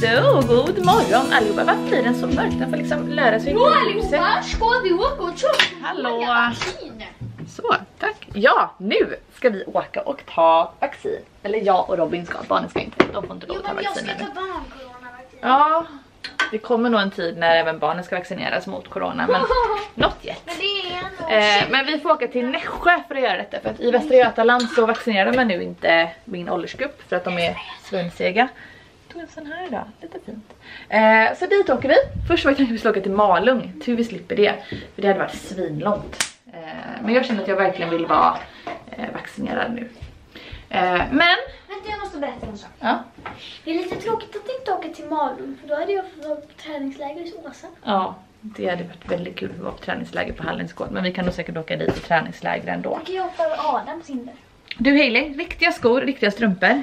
Så, god morgon allihopa. Varför blir den så mörk? Den får liksom lära sig Då allihopa ska vi åka och köpa Hallå. vaccin. Så, tack. Ja, nu ska vi åka och ta vaccin. Eller jag och Robin ska, barnen ska inte. De får inte lov Jo att ta men jag ska vaccin ta barncoronavaccin. Ja, det kommer nog en tid när även barnen ska vaccineras mot corona. Men not yet. Men Eh, men vi får åka till Nässjö för att göra detta för att i Västra Götaland så vaccinerar man nu inte min åldersgrupp för att de är svunsega. Jag tog en sån här idag, lite fint. Eh, så dit åker vi. Först var det tanken att vi skulle åka till Malung, tur vi slipper det. För det hade varit svinlångt. Eh, men jag känner att jag verkligen vill vara eh, vaccinerad nu. Eh, men, Vänta jag måste berätta en sak. ja. Det är lite tråkigt att inte åka till Malung för då hade jag fått vara på träningsläger i Åsa. Ja, det hade varit väldigt kul att vara på träningsläger på Hallens gård. Men vi kan nog säkert åka dit på träningsläger ändå. Då kan jag hoppa över Adams hinder. Du Hailey, riktiga skor, riktiga strumpor.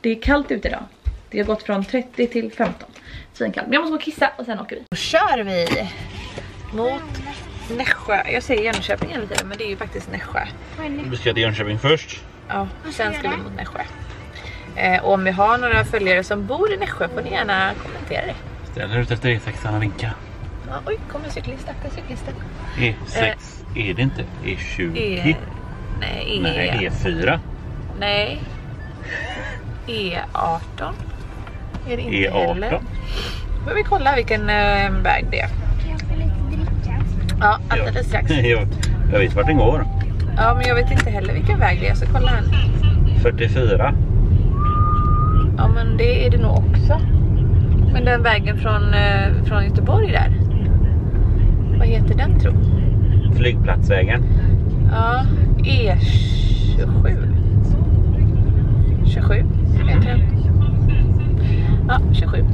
Det är kallt ute idag. Det har gått från 30 till 15. Svinkallt. Men jag måste gå och kissa och sen åker vi. Då kör vi mot Nässjö. Jag säger Jönköping hela tiden men det är ju faktiskt Nässjö. Vi ska till Jönköping först. Ja, sen ska vi mot Nässjö. Eh, och om vi har några följare som bor i Nässjö får ni gärna kommentera det. Ställ er ut efter E6 och vinka. Ja, oj, kommer cyklist, akta cyklisten. E6 är det inte. E20. E... Nej, E... Nej, E4. Nej. E18. Är det inte E18. heller. Men vi kollar vilken eh, väg det är. Ja, alldeles strax. jag, jag vet vart den går. Ja, men jag vet inte heller vilken väg det är så kolla här. 44. Ja, men det är det nog också. Men den vägen från, eh, från Göteborg där. Vad heter den tro? Flygplatsvägen. Ja, E27. 27 heter den. Ja, 27.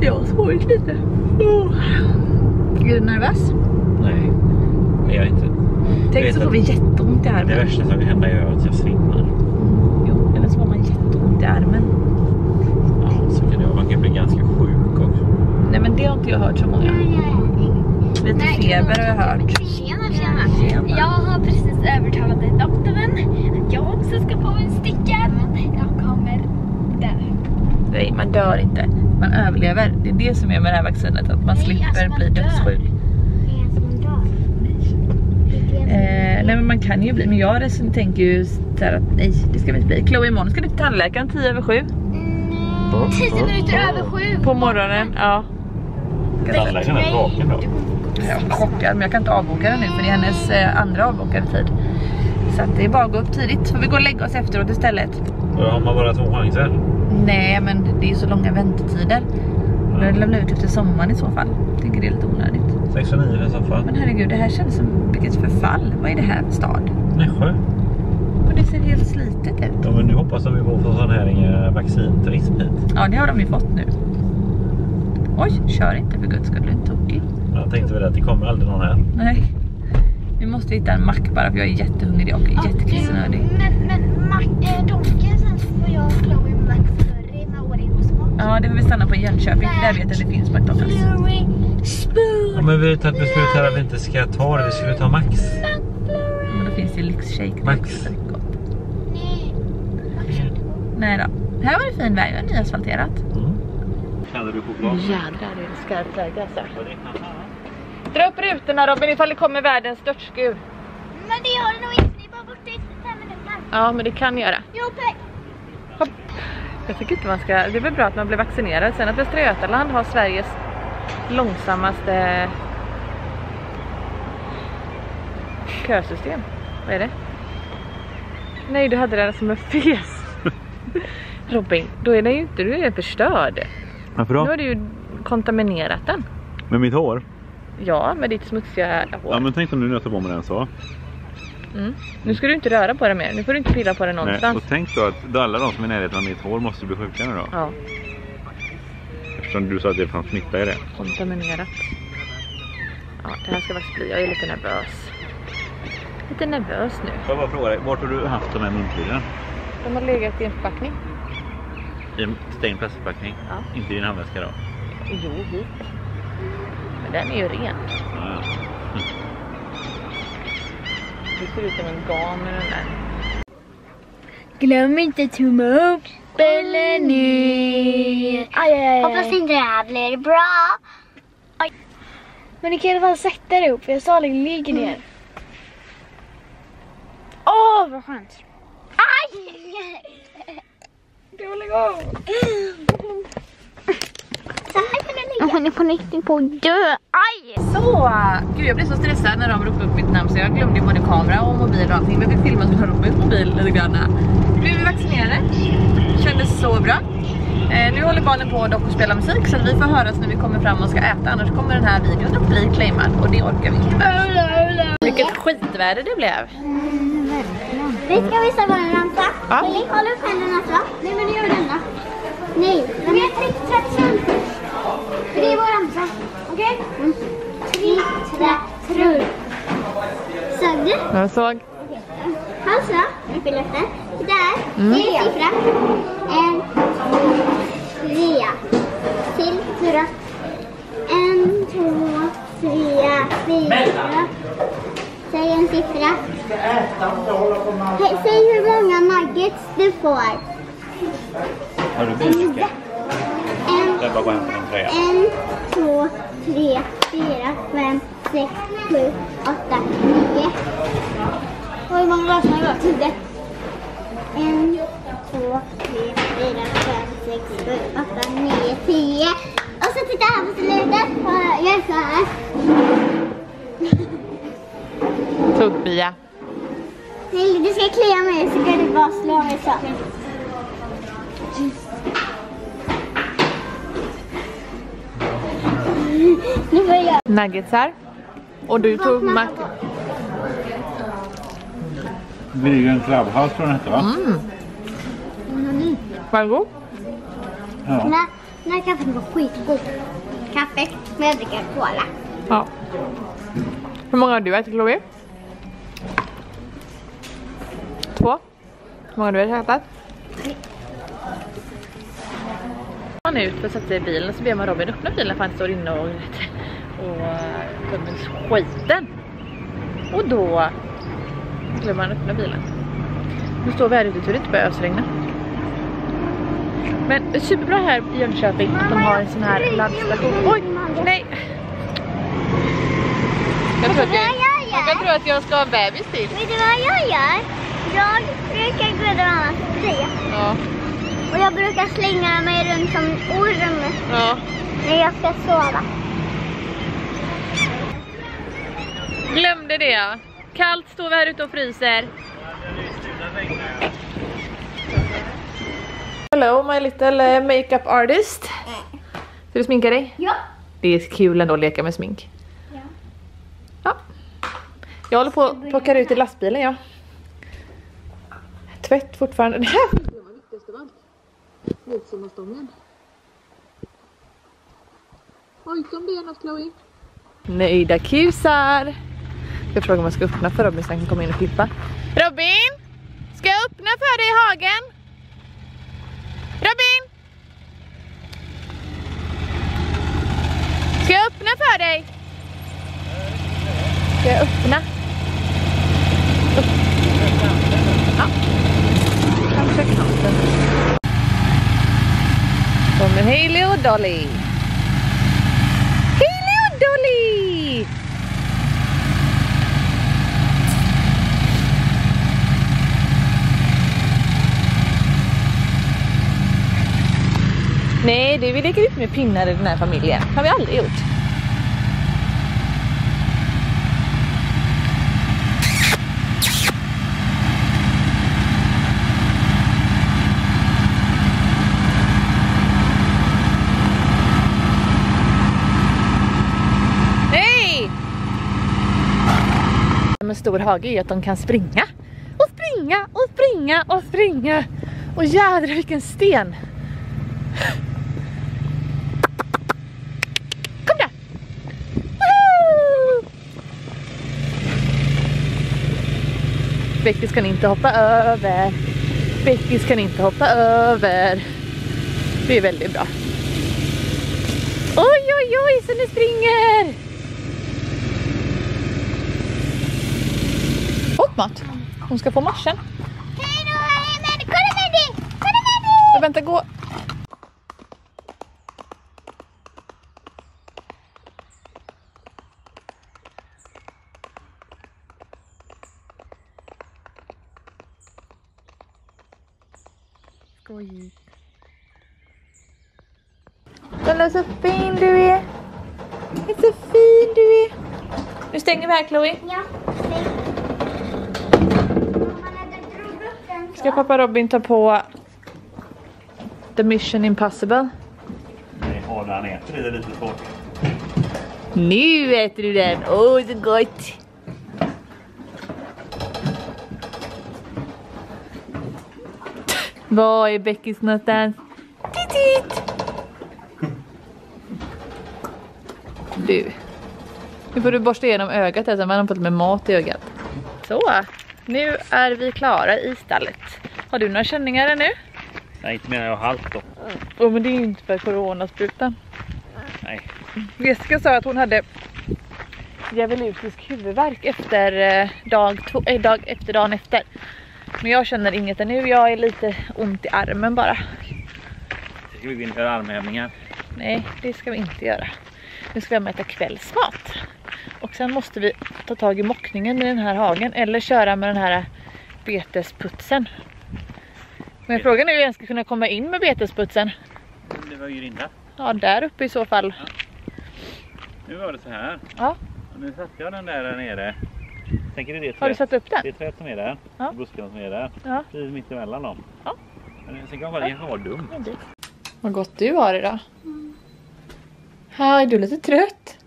Jag har sovit lite. Oh. Är du nervös? Nej, det är jag inte. Tänk så får vi jätteont i Det armen. värsta som kan hända är att jag svimmar. Jo, eller så får man jätteont i armen. Ja, så kan det vara. Man kan bli ganska sjuk också. Nej men det har inte jag hört så många. Lite feber har jag hört. Tjena, tjena. Jag har precis övertalat doktorn att jag också ska få en sticka. Men jag kommer dö. Nej, man dör inte. Man överlever. Det är det som är med det här vaccinet, att man Nej, slipper alltså, man bli dör. dödssjuk. Eh, nej men man kan ju bli, men jag tänker ju så här att nej det ska vi inte bli. Chloe imorgon ska du till tandläkaren 10 över 7 Mm, tio minuter över sju. på morgonen. Ja. Tandläkaren är vaken då. Jag är chockad men jag kan inte avboka den nu för det är hennes eh, andra avbokade tid. Så att det är bara att gå upp tidigt. Får vi gå och lägga oss efteråt istället? Då har man bara två chanser. Nej men det är ju så långa väntetider. Då hade det blivit efter sommaren i så fall. Jag tycker det är lite onödigt. 6 och 9 i så fall. Men herregud det här känns som vilket förfall. Vad är det här för stad? Nässjö. Och det ser helt slitet ut. Ja men nu hoppas de vi får få sån här inga vaccinturism hit. Ja det har de ju fått nu. Oj, kör inte för guds skull, du är inte tokig. Jag tänkte väl att det kommer aldrig någon här. Nej. Vi måste hitta en mack bara för jag är jättehungrig och jättekissnödig. Men, men Mac- äh, Donken sen får jag och Chloe McFlurry med Oreosmak. Ja, det får vi stanna på Jönköping för där vet jag att det finns McDonalds. Ja, men vi har tagit beslut här att vi inte ska ta det. Vi skulle ta Max. Men då finns det lyxshake. Max. gott. Nej. Nej då. Här var det fin väg, det var nyasfalterat. Mm. Känner du choklad? Jädrar, det är skarpt läge alltså. Dra upp rutorna Robin ifall det kommer världens störtskur. Men det gör det nog inte. Det är bara borta i fem minuter. Ja, men det kan göra. Jo. Jag tycker inte man ska, det är väl bra att man blir vaccinerad. Sen att Västra Götaland har Sveriges långsammaste kösystem. Vad är det? Nej, du hade den som en fes. Robin, då är den ju inte, du är förstörd. Varför Nu har du ju kontaminerat den. Med mitt hår? Ja, med ditt smutsiga hår. Ja men tänk om nu när jag tar på mig den så. Mm. Nu ska du inte röra på den mer. Nu får du inte pilla på Nej, någonstans. och tänk då att alla de som är i närheten av mitt hår måste bli sjuka nu då. Ja, Eftersom du sa att det fanns smitta i det. kontaminerat. Ja, det här ska faktiskt bli. Jag är lite nervös. Lite nervös nu. Får jag bara fråga dig, vart har du haft de här munskydden? De har legat i en förpackning. I en stängd plastförpackning? Ja. Inte i din handväska då? Jo, hit. Men den är ju ren. Ja, ja. Det ser ut som en gam med den där. Glöm inte tumma upp. eller ner. Aj, aj, aj, Hoppas aj. inte det här blir bra. Men ni kan i alla fall sätta er upp för jag Stalin ligger ner. Åh, vad skönt. Aj! Så här kan det ligga. Hon är på riktigt på att dö. Så, gud jag blev så stressad när de ropade upp mitt namn så jag glömde både kamera och mobil och allting. Men vi filmade så vi ropade upp mobil lite grann. Nu blev vi vaccinerade. Kändes så bra. Eh, nu håller barnen på dock att spela musik så vi får höras när vi kommer fram och ska äta. Annars kommer den här videon att bli claimad och det orkar vi inte. Vilket skitväder det blev. Vi ska visa vår ramsa. Ja. Hålla upp händerna så? Nej men gör denna. Nej, Jag såg. Alltså, efter. Där, det är en siffra. En, två, tre. Till, fyra. En, två, tre, fyra. Säg en siffra. Hej, säg hur många nuggets du får. Har du mycket? En, Det är bara att gå hem på din tröja. en, två, tre, fyra, fem, sex, sju, åtta, nio. Och hur många glas har jag? Tio. En, två, tre, fyra, fem, sex, sju, åtta, nio, tio. Och så titta här på slutet. Och Gör så här. Tuggpia. Nej, du ska klia mig så ska du bara slå mig så. Nu får jag. Nuggetsar. Och du tog mack... Vegan Clubhouse tror jag den hette va? Var den god? Ja. Den här, den här kaffet var skitgod. Kaffe, men jag dricker cola. Ja. Hur många har du ätit Chloe? Två? Hur många har du ätit? Man ut för att sätta sig i bilen så ber man Robin öppna bilen för han står inne och, och eh, tömmer skiten. Och då glömmer han öppna bilen. Nu står vi här ute så det börjar ösregna. Men superbra här i Jönköping att de har en sån här laddstation. Oj! Nej! Jag tror att jag, jag tror att jag ska ha en bebis till. Vet du vad jag gör? Jag brukar gå och spray. Ja, Och jag brukar slänga mig runt som en orm ja. när jag ska sova. Glömde det ja. Kallt står vi här ute och fryser. Hello my little uh, makeup artist. Ska du sminka dig? Ja. Det är kul ändå att leka med smink. Ja. Ja. Jag håller på att plocka ut i lastbilen ja. Tvätt fortfarande. Det här var viktigast av allt. Midsommar Oj, kom det något Chloe? Nöjda kusar. Jag frågar om jag ska öppna för Robin så han kan komma in och klippa. Robin! Ska jag öppna för dig i hagen? Robin! Ska jag öppna för dig? Ska jag öppna? Upp. Ja. Kanske kanten. Kommer Hailey och Dolly. Hailey och Dolly! Nej, det vi leker ut med pinnar i den här familjen. har vi aldrig gjort. Hej! Med stor hage är att de kan springa och springa och springa och springa. Och jädrar vilken sten! Kom där! Woohoo! Beckis kan inte hoppa över. Beckis kan inte hoppa över. Det är väldigt bra. Oj, oj, oj, så ni springer! Matt. Hon ska få marschen. Hej då, jag är Kolla Mandy! Kolla Mandy! Vänta, gå. Kolla så fin du är. Det är så fin du är. Nu stänger vi här Chloe. Ja. Ska pappa Robin ta på The Mission Impossible? Nej, han äter är det lite svårt. Nu äter du den. Åh, så gott. Var är Beckis någonstans? Titt. Du. Nu får du borsta igenom ögat här så man har fått med mat i ögat. Så, nu är vi klara i stallet. Har du några känningar ännu? Nej, inte menar jag halt då. Åh men det är inte för coronasprutan. Nej. Jessica sa att hon hade djävulutisk huvudvärk efter eh, dag, två, eh, dag efter dagen efter. Men jag känner inget ännu, jag är lite ont i armen bara. Ska vi gå in och göra armhävningar? Nej, det ska vi inte göra. Nu ska vi äta kvällsmat. Och sen måste vi ta tag i mockningen i den här hagen eller köra med den här betesputsen. Men frågan är hur jag ska kunna komma in med betesputsen. Det var ju rinda. Ja, där uppe i så fall. Nu var det så här. Ja. Och nu satte jag den där, där nere. Tänker du det Har du satt upp den? Det trädet som är där. Ja. Och buskarna som är där. Ja. Precis mitt emellan dem. Ja. Men sen kan man bara, det kanske var dumt. Vad gott du har idag. Här är du lite trött.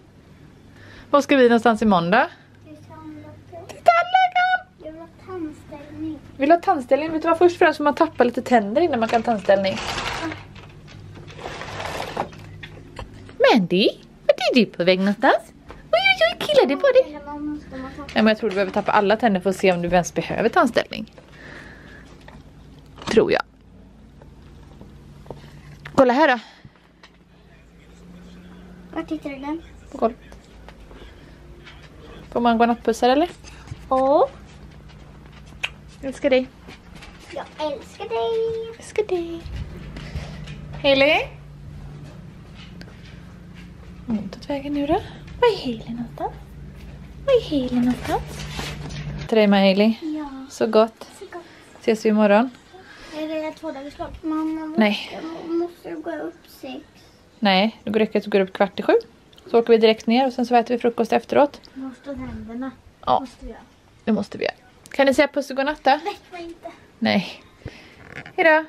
Var ska vi någonstans i måndag? Vill du ha tandställning? Vet du vad? Först och främst får man tappa lite tänder innan man kan ha tandställning. Mandy, vart är du på väg någonstans? Oj, oj, oj, killar det på dig. Nej, men jag tror du behöver tappa alla tänder för att se om du ens behöver tandställning. Tror jag. Kolla här då. Vart hittar du den? På golvet. Får man godnattpussar eller? Åh, Älskar dig. jag älskar dig. Älskar dig. Hailey? Har hon tagit vägen nu då? Var är Hailey någonstans? Var är Hailey någonstans? Till dig med Hailey. Ja, Så gott. så gott. Ses vi imorgon? Är det två dagars lag? Mamma, måste, Nej. måste du gå upp sex? Nej, det räcker att du går upp kvart i sju. Så åker vi direkt ner och sen så äter vi frukost efteråt. Borsta tänderna. Ja. Måste vi göra. Det måste vi göra. Kan ni säga puss och godnatt då? Mig inte. Nej. Hejdå.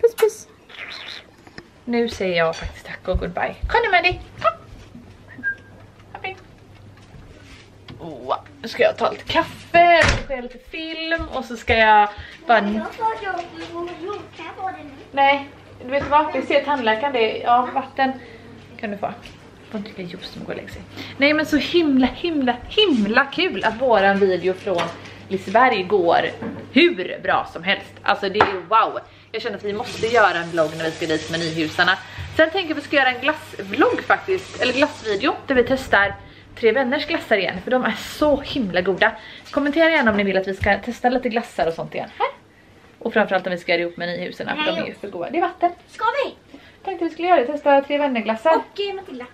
Puss puss. Nu säger jag faktiskt tack och goodbye. Kom nu Mandy. Kom. Oh, nu ska jag ta lite kaffe, så ska jag lite film och så ska jag bara... Jag sa att jag få det nu? Nej, du vet vad? Vi ser tandläkaren. Det är, ja, vatten kan du få. Får inte dricka juice som går och lägger sig. Nej men så himla, himla, himla kul att våran video från Liseberg går hur bra som helst. Alltså det är wow. Jag känner att vi måste göra en vlogg när vi ska dit med nyhusarna. Sen tänker jag att vi ska göra en glassvlogg faktiskt, eller glassvideo där vi testar Tre Vänners glassar igen, för de är så himla goda. Kommentera gärna om ni vill att vi ska testa lite glassar och sånt igen. Här. Och framförallt om vi ska göra ihop med nyhusarna, för de är ju för goda. Det är vatten. Ska vi? Tänkte vi skulle göra det, testa Tre Vänner-glassar. Och Matilda.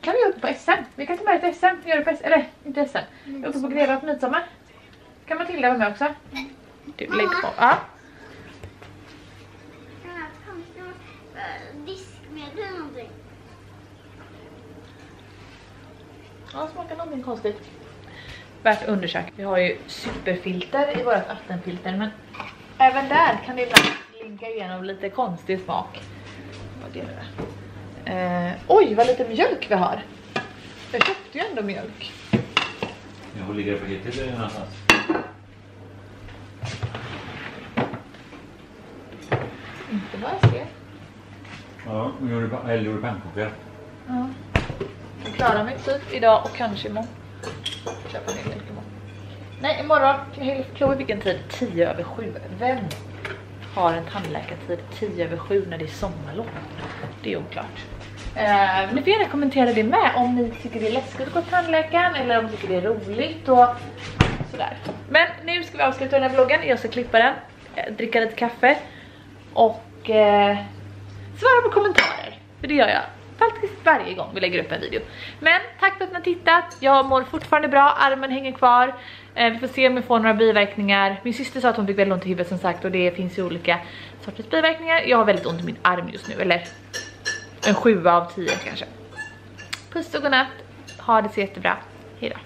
Kan vi göra uppe på SM? Vi kan ta med det till SM, göra det på SM, eller inte SM. Uppe på Greva på midsommar. Kan Matilda vara med också? Du, lägg på. Ja. Ja, kan jag ha, Diskmedel eller någonting. Ja, smakar någonting konstigt. Värt undersöka. Vi har ju superfilter i vårt vattenfilter, men även där kan det ibland ligga igenom lite konstig smak. Vad är det där? Eh, oj, vad lite mjölk vi har. Jag köpte ju ändå mjölk. Ja, var ligger paketet någonstans? Inte vad jag ser. Ja, vi gjorde, eller gjorde pannkakor. Ja. Jag klarar mig typ idag och kanske imorgon. Köpa en mjölk imorgon. Nej, imorgon. Chloe fick en tid 10 över 7. Vem har en tandläkartid 10 över 7 när det är sommarlov? Det är oklart. Eh, ni får gärna kommentera det med om ni tycker det är läskigt att gå till tandläkaren eller om ni tycker det är roligt och sådär. Men nu ska vi avsluta den här vloggen. Jag ska klippa den, eh, dricka lite kaffe och eh, svara på kommentarer. För det gör jag. Faktiskt varje gång vi lägger upp en video. Men tack för att ni har tittat, jag mår fortfarande bra, armen hänger kvar. Eh, vi får se om jag får några biverkningar. Min syster sa att hon fick väldigt ont i huvudet som sagt och det finns ju olika sorters biverkningar. Jag har väldigt ont i min arm just nu, eller en 7 av 10 kanske. Puss och godnatt, ha det så jättebra, hejdå.